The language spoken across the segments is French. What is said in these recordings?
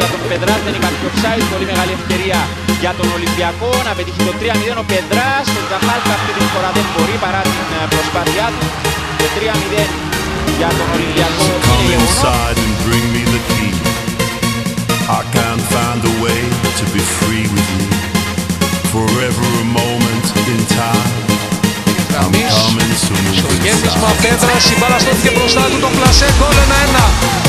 για τον Πεδράς, δεν υπάρχει offside, πολύ μεγάλη ευκαιρία για τον Ολυμπιακό να πετύχει το 3-0 ο Πεδράς, ο Τζαχάλκα αυτή τη φορά δεν μπορεί παρά την ε, προσπάθειά του, το 3-0 για τον Ολυμπιακό. Είναι γεγονός. Γραμμής, στο γέμισμα Πέτρας, η μπάλα στόθηκε μπροστά του, το πλασέ, γκολ 1-1.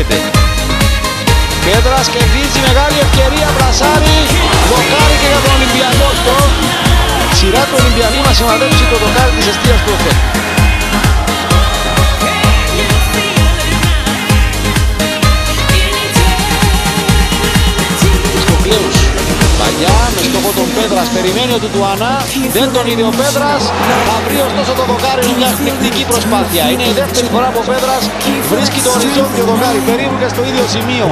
έρχεται. Πέτρας κερδίζει μεγάλη ευκαιρία, βρασάρι, δοκάρι και για τον Ολυμπιακό αυτό. Σειρά του Ολυμπιακού να σημαδέψει το δοκάρι της αιστείας του αυτό. Σκοκλέους τον πλασέ, γκολ 1-1 Δεν τον είδε ο Πέδρας. Θα βρει ωστόσο το δοκάρι μια εκπληκτική προσπάθεια. Είναι η δεύτερη φορά που ο Πέδρας βρίσκει το οριζόντιο δοκάρι περίπου και στο ίδιο σημείο.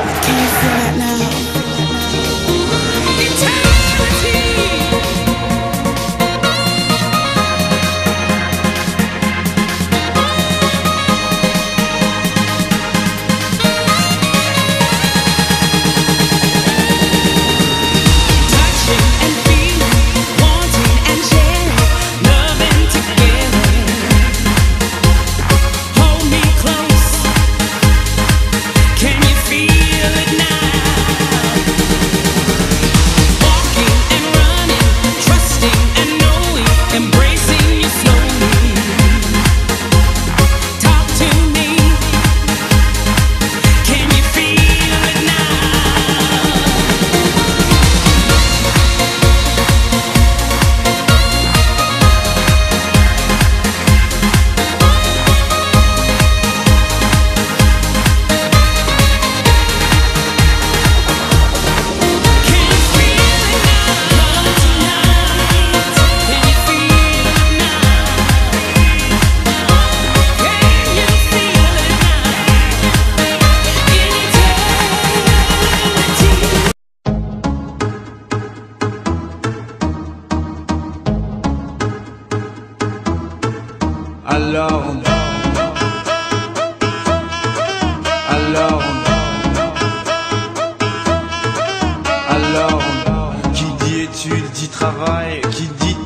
Alors on dort. Alors on dort. Alors on dort. Qui dit études dit travail?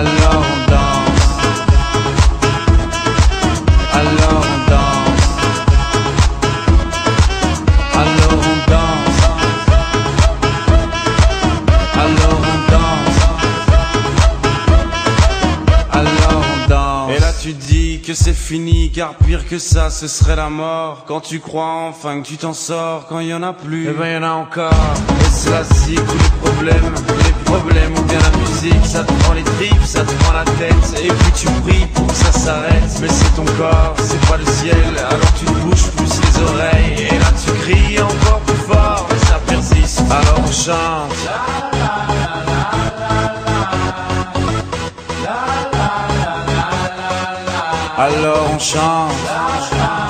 Alors on danse. Alors on que c'est fini, car pire que ça, ce serait la mort. Quand tu crois enfin que tu t'en sors, quand il y en a plus, eh ben y en a encore. Et c'est ou les problèmes, les problèmes ou bien la musique, ça te prend les tripes, ça te prend la tête, et puis tu pries pour que ça s'arrête. Mais c'est ton corps, c'est pas le ciel, alors tu bouges plus les oreilles, et là tu cries encore plus fort, mais ça persiste. Alors on chante. Alors on chante.